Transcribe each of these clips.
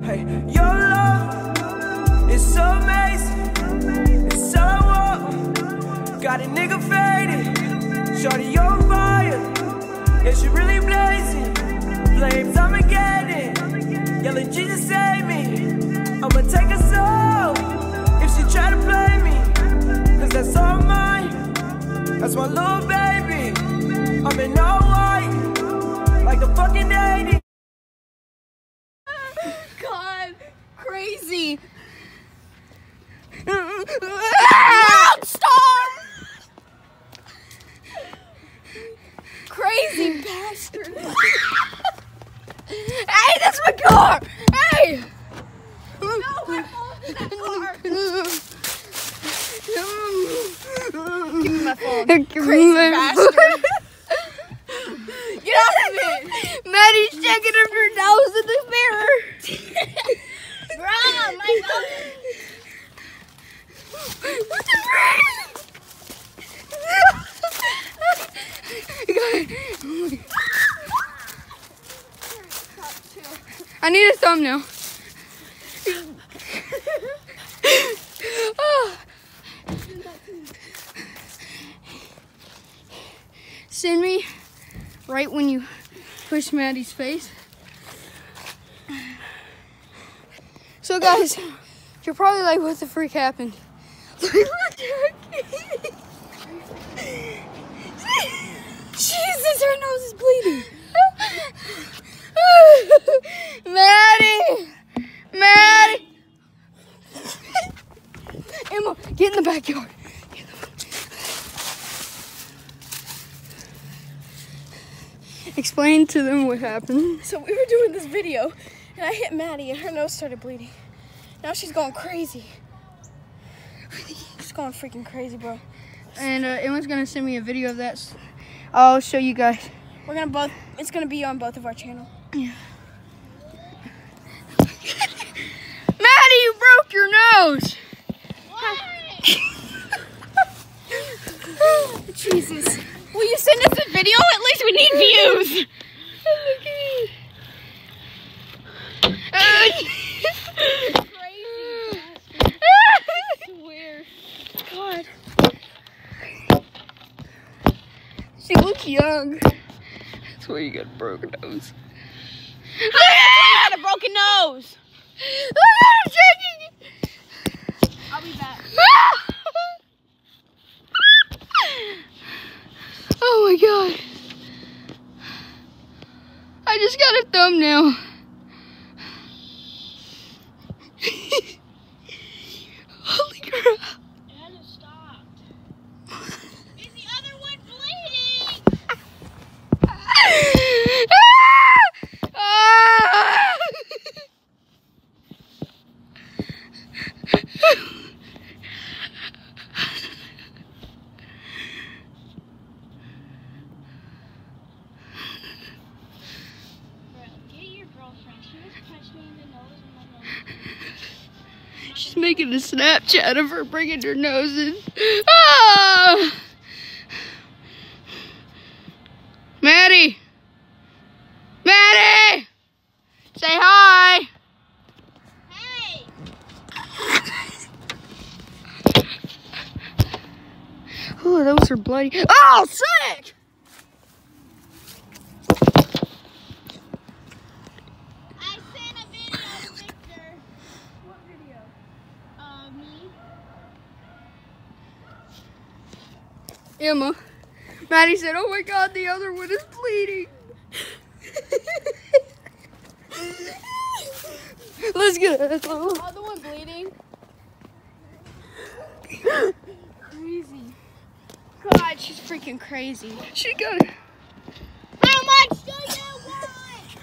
Hey, your love is so amazing. It's so warm. Got a nigga faded. Shorty on fire. Yeah, she really blazing. Flames, it. Yelling, Jesus save me. I'ma take her soul. If she try to play me. Cause that's all mine. That's my little baby. I'm in all checking her her nose in the mirror. Bro, my nose. What the I need a thumbnail. Oh. Send me right when you push Maddie's face. So guys, you're probably like, what the freak happened? Jesus, her nose is bleeding. Maddie! Maddie! Emma, get in the backyard. Get in the- Explain to them what happened. So we were doing this video, and I hit Maddie, and her nose started bleeding. Now she's going crazy. She's going freaking crazy, bro. And uh, Emma's gonna send me a video of that. I'll show you guys. We're gonna both. It's gonna be on both of our channel. Maddie, you broke your nose. Jesus. Will you send us a video? At least we need views. God. She looks young. That's why you got a broken nose. I got a broken nose. I'll be back. oh my god. I just got a thumbnail. Holy crap. Is the other one bleeding? Ah! Get your girlfriend. She just punched me in the nose and my nose. She's making a Snapchat of her bringing her nose in. Ah! Maddie! Maddie! Say hi! Hey! Oh, those are bloody. Oh, sick! I sent a video, Victor. What video? Uh, me. Emma. Maddie said, oh my god, the other one is bleeding. Let's get it. Oh, the one bleeding. crazy. God, she's freaking crazy. She got it. How much do you want?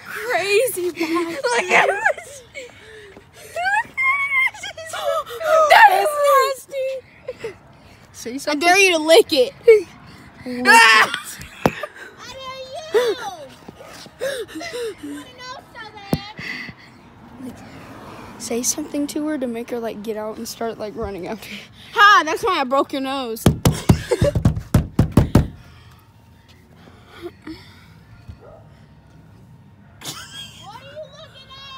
crazy, man. Look at this. that is nasty. Say I dare you to lick it. Ah! I dare you. Say something to her to make her like get out and start like running after you. Ha! That's why I broke your nose.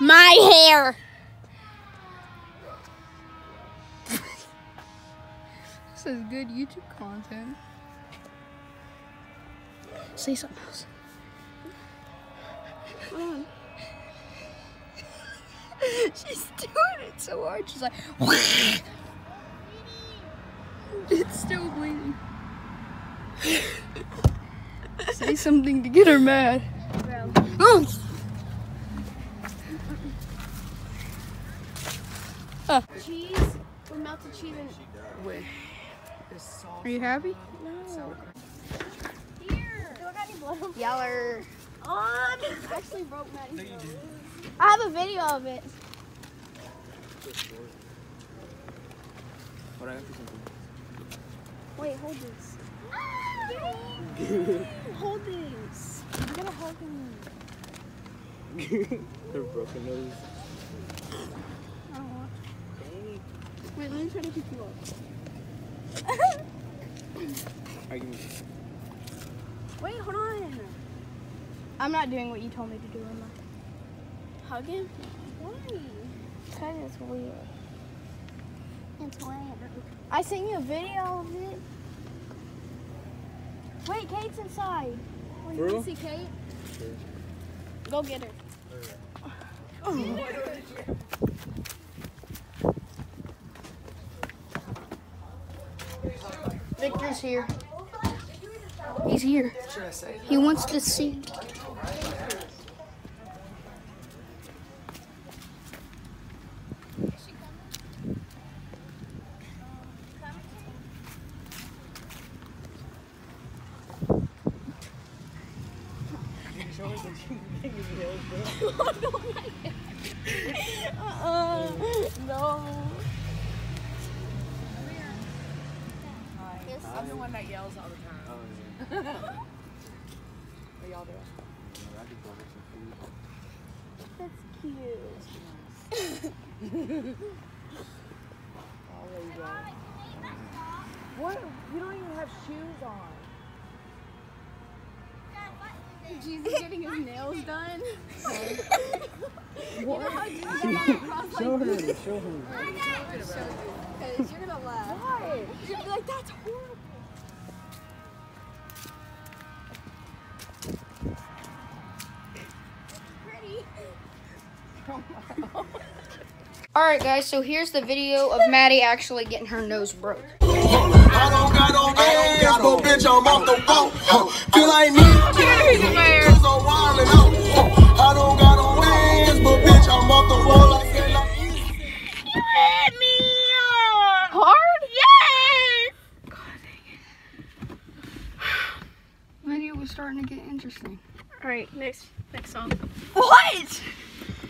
my hair. This is good YouTube content. Say something else. She's doing it so hard. She's like, it's still bleeding. Say something to get her mad. Oh. Cheese. We're melted cheese and Are you happy? No. Here. Do I got any blood Yeller. on? I actually broke Maddie's nose. I have a video of it. Wait, hold this. Ah! hold this. You gotta hold me. Her broken nose. I don't want. Wait, let me try to pick you up. I can Wait, hold on. I'm not doing what you told me to do, Emma. Hug him? Why? Because it's weird. It's weird. I sent you a video of it. Wait, Kate's inside. Oh, you want to see Kate? Go get her. Victor's here. He's here. He wants to see. Uh, I'm the one that yells all the time. Oh, What are y'all doing? That's cute. Oh, there you go. What? You don't even have shoes on. Jesus getting his nails done. What? show her. Show her. Because you're gonna laugh. Why? You're gonna be like, that's horrible. All right, guys. So here's the video of Maddie actually getting her nose broke. I don't got no ass, but bitch, I'm off the boat. Feel like me. Cause I'm wildin' out. I don't got no ass, but bitch, I'm off the wall. Like that, like Hit me hard? Yes. Video was starting to get interesting. All right, next next song. What?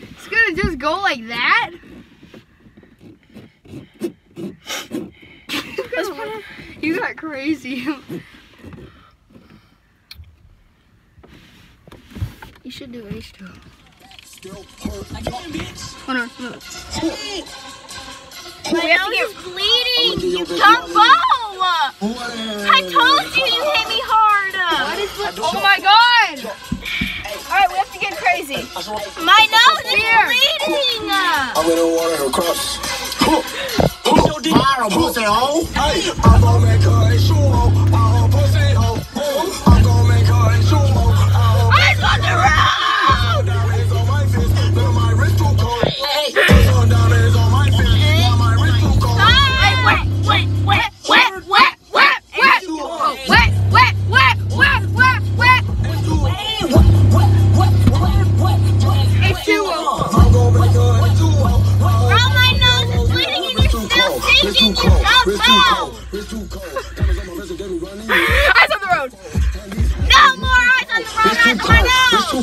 It's gonna just go like that? You got crazy. you should do H2. Hold on, hold on. My nose is bleeding. You combo. I told you you hit me hard. Oh my god! All right, we have to get crazy. My nose is bleeding. I'm in the water across. Fire pussy hole. Hey, I'm gonna make her a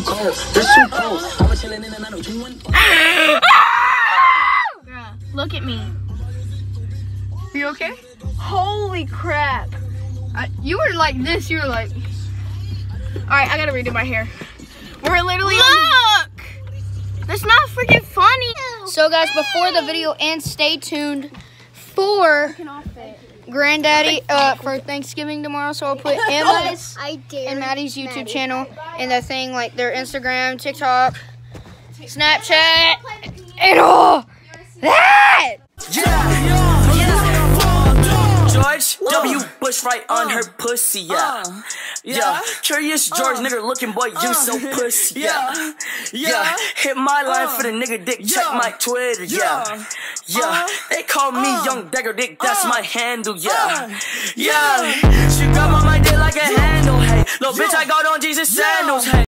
too cold. It's too cold. I'm chilling in and out of two one. Look at me. You okay? Holy crap. I, you were like this. You were like. All right, I gotta redo my hair. We're literally look. That's not freaking funny. So, guys, before the video ends, stay tuned for Granddaddy uh, for Thanksgiving tomorrow. So I'll put Emma's I and Maddie's YouTube channel and the thing like their Instagram, TikTok, Snapchat, and all that. George W. Bush right on her pussy, yeah. Yeah. Curious George, nigga looking boy, you so pussy, yeah. Yeah. Hit my line for the nigga dick, check my Twitter, yeah. Yeah. They call me Young Dagger Dick, that's my handle, yeah. Yeah. She grab on my dick like a handle, hey. Little bitch, I got on Jesus sandals, hey.